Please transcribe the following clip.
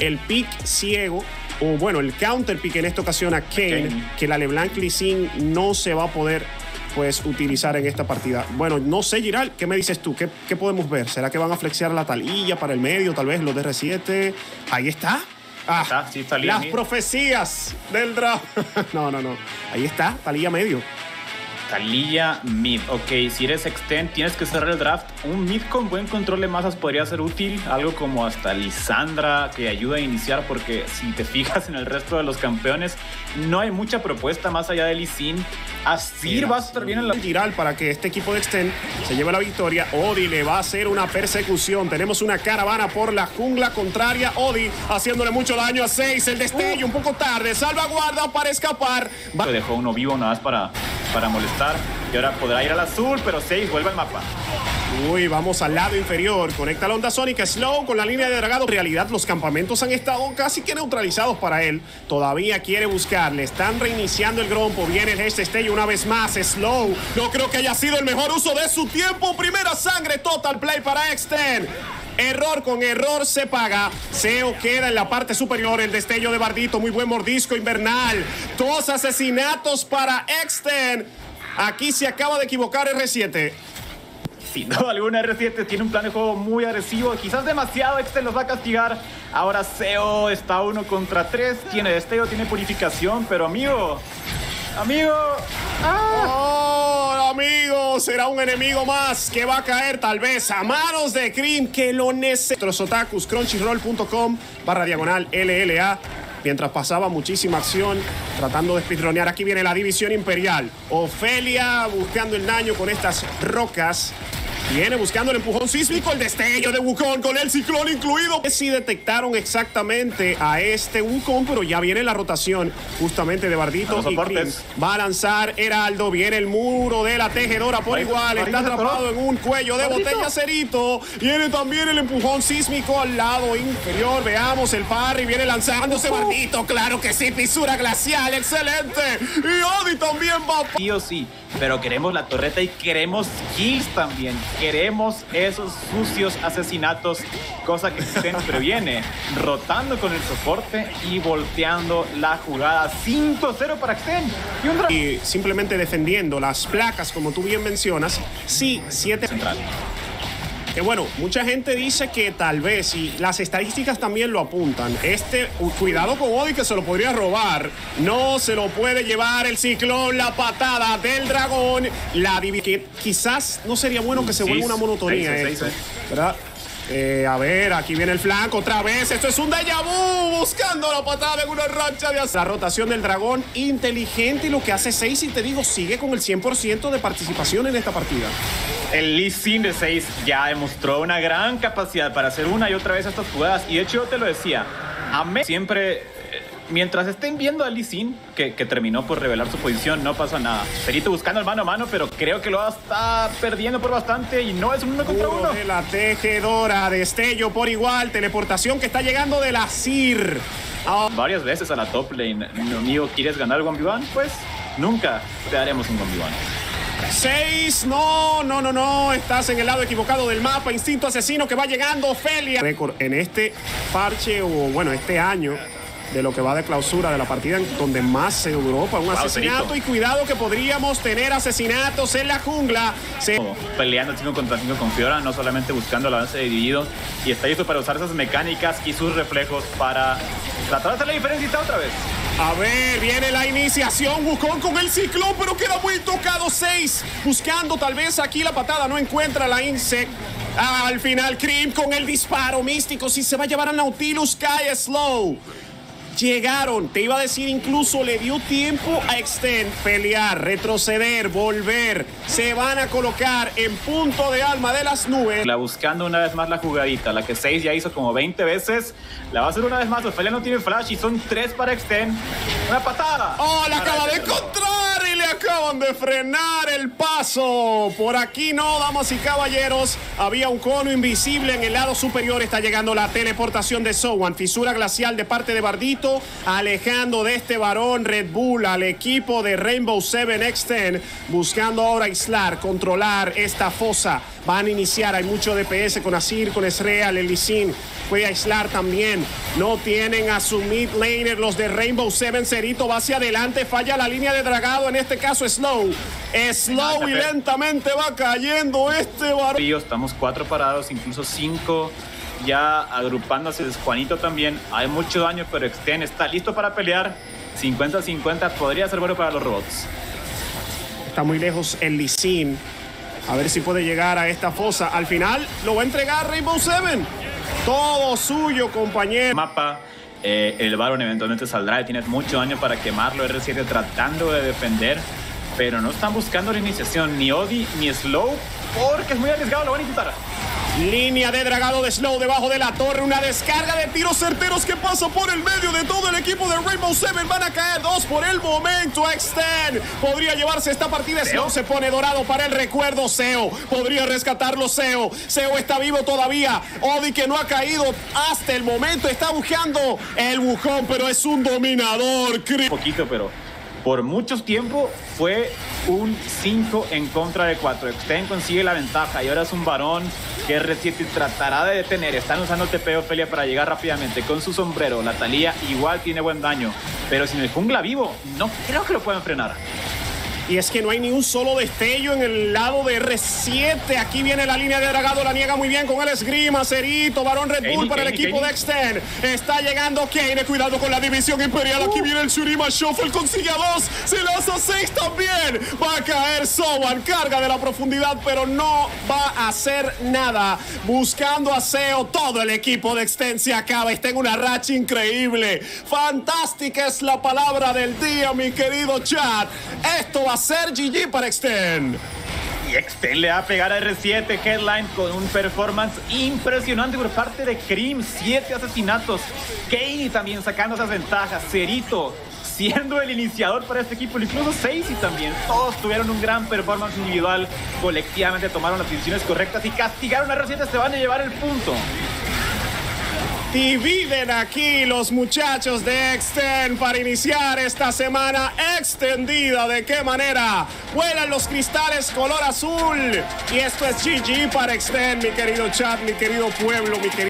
el pick ciego o bueno, el counter pick en esta ocasión a Kane, Kane. que la LeBlanc Lissin no se va a poder pues utilizar en esta partida. Bueno, no sé, Giral, ¿qué me dices tú? ¿Qué, qué podemos ver? ¿Será que van a flexear la talilla para el medio, tal vez los de R7? Ahí está. Ah, Está, sí, talilla las profecías del draft. no, no, no. Ahí está, talilla medio. Talilla mid. Ok, si eres extend, tienes que cerrar el draft. Un mid con buen control de masas podría ser útil. Algo como hasta Lisandra que ayuda a iniciar, porque si te fijas en el resto de los campeones, no hay mucha propuesta más allá de Lee Sin. Asir va a estar bien en la. Giral para que este equipo de Extend se lleve la victoria. Odi le va a hacer una persecución. Tenemos una caravana por la jungla contraria. Odi haciéndole mucho daño a 6. El destello un poco tarde. Salvaguarda para escapar. Va- dejó uno vivo nada más para, para molestar. Y ahora podrá ir al azul, pero 6 vuelve al mapa. Uy, vamos al lado inferior. Conecta la onda sónica. Slow con la línea de dragado. Realidad, los campamentos han estado casi que neutralizados para él. Todavía quiere buscar. Le están reiniciando el grompo. Viene el este una vez más. Slow. No creo que haya sido el mejor uso de su tiempo. Primera sangre. Total play para Extend. Error con error se paga. Seo queda en la parte superior. El destello de Bardito. Muy buen mordisco invernal. Dos asesinatos para Extend. Aquí se acaba de equivocar R7. Sin duda alguna, R7 tiene un plan de juego muy agresivo. Quizás demasiado Exten los va a castigar. Ahora Seo está uno contra tres. Tiene destello, tiene purificación. Pero amigo, amigo. ¡ah! Oh, amigo, será un enemigo más que va a caer tal vez a manos de Cream que lo necesita. Otakus, crunchyroll.com barra diagonal LLA. Mientras pasaba muchísima acción tratando de speedronear. Aquí viene la división imperial. Ofelia buscando el daño con estas rocas. Viene buscando el empujón sísmico, el destello de Wukong con el ciclón incluido. Si detectaron exactamente a este Wukong, pero ya viene la rotación justamente de Bardito y. Va a lanzar Heraldo, viene el muro de la tejedora por igual, está atrapado en un cuello de botella cerito. Viene también el empujón sísmico al lado inferior. Veamos el parry, viene lanzándose Bardito, claro que sí, fisura glacial, excelente. Y Odi también va Sí o sí. Pero queremos la torreta y queremos kills también. Queremos esos sucios asesinatos. Cosa que Exten previene. Rotando con el soporte y volteando la jugada. 5-0 para Exten. Y un y simplemente defendiendo las placas, como tú bien mencionas. Sí, siete. central. Que bueno, mucha gente dice que tal vez, y las estadísticas también lo apuntan, este, cuidado con Odi que se lo podría robar, no se lo puede llevar el ciclón, la patada del dragón, la que quizás no sería bueno que se vuelva una monotonía esto. Eh, a ver, aquí viene el flanco otra vez. Esto es un déjà vu buscando la patada en una rancha de La rotación del dragón inteligente y lo que hace 6 y te digo, sigue con el 100% de participación en esta partida. El Lee Sin de 6 ya demostró una gran capacidad para hacer una y otra vez estas jugadas. Y de hecho, yo te lo decía, a mí siempre, eh, mientras estén viendo a Lee Sin, que, que terminó por revelar su posición, no pasa nada. Perito buscando el mano a mano, pero creo que lo está perdiendo por bastante y no es un uno contra Uno de la tejedora, destello por igual, teleportación que está llegando de la CIR. Ah, Varias veces a la top lane, mi amigo, ¿quieres ganar el 1v1? Pues nunca te daremos un 1v1. Seis, no, no, no, no, estás en el lado equivocado del mapa, instinto asesino que va llegando, Ofelia. Récord en este parche o bueno, este año de lo que va de clausura de la partida en donde más se duró para un Wow, asesinato y cuidado que podríamos tener asesinatos en la jungla. Se- peleando 5 contra 5 con Fiora, no solamente buscando el avance de dividido. Y está listo para usar esas mecánicas y sus reflejos para tratar de hacer la diferencia otra vez. A ver, viene la iniciación. Wukong con el ciclón, pero queda muy tocado. 6. Buscando tal vez aquí la patada. No encuentra la insect. Al final, Cream con el disparo místico. Si se va a llevar al Nautilus, cae slow. Llegaron, te iba a decir, incluso le dio tiempo a Extend pelear, retroceder, volver. Se van a colocar en punto de alma de las nubes. La buscando una vez más la jugadita, la que 6 ya hizo como 20 veces. La va a hacer una vez más. Ofelia no tiene flash y son 3 para Extend. Una patada. ¡Oh, la acaba de encontrar acaban de frenar el paso! Por aquí no, damas y caballeros. Había un cono invisible en el lado superior. Está llegando la teleportación de Sowan. Fisura glacial de parte de Bardito. Alejando de este varón Red Bull al equipo de Rainbow Seven Extend. Buscando ahora aislar, controlar esta fosa. Van a iniciar. Hay mucho DPS con Asir, con Ezreal, el Lee Sin. puede aislar también. No tienen a su mid laner, los de Rainbow Seven. Cerito va hacia adelante, falla la línea de dragado, en este caso Slow. Slow y lentamente va cayendo este varón. Estamos cuatro parados, incluso cinco ya agrupándose. Juanito también. Hay mucho daño, pero Exten está listo para pelear. 50-50 podría ser bueno para los robots. Está muy lejos el Lisin. A ver si puede llegar a esta fosa. Al final lo va a entregar Rainbow Seven. Todo suyo, compañero. Mapa. Eh, el Baron eventualmente saldrá y tiene mucho daño para quemarlo. R7 tratando de defender. Pero no están buscando la iniciación ni Odi ni Slow porque es muy arriesgado. Lo van a intentar. Línea de dragado de Slow debajo de la torre. Una descarga de tiros certeros que pasa por el medio de todo el equipo de Rainbow Seven. Van a caer dos por el momento. Extend podría llevarse esta partida. Slow se pone dorado para el recuerdo. Seo podría rescatarlo. Seo. Seo está vivo todavía. Odi que no ha caído hasta el momento. Está buscando el bujón, pero es un dominador. Un poquito, pero por mucho tiempo fue un 5 en contra de 4. Extend consigue la ventaja y ahora es un varón que R7 tratará de detener. Están usando TP Ophelia para llegar rápidamente con su sombrero. La Talía igual tiene buen daño, pero sin el jungla vivo, no creo que lo puedan frenar. Y es que no hay ni un solo destello en el lado de R7. Aquí viene la línea de dragado, la niega muy bien con el esgrima. Cerito, varón Red Bull para el equipo de Extend. Está llegando Kane, cuidado con la división imperial. Aquí uh. viene el Shurima Shuffle, consigue a dos. Se lanza seis también. Va a caer Soban, carga de la profundidad, pero no va a hacer nada. Buscando a Seo, todo el equipo de Extend se acaba. Está en una racha increíble. Fantástica es la palabra del día, mi querido chat. Esto va a ser GG para Extend. Y Extend le va a pegar a R7 Headline con un performance impresionante por parte de Cream. Siete asesinatos. Katie también sacando esas ventajas. Cerito siendo el iniciador para este equipo. Incluso y también. Todos tuvieron un gran performance individual. Colectivamente tomaron las decisiones correctas y castigaron a R7. Se van a llevar el punto. Dividen aquí los muchachos de Extend para iniciar esta semana extendida. ¿De qué manera? Vuelan los cristales color azul. Y esto es GG para Extend, mi querido chat, mi querido pueblo, mi querido.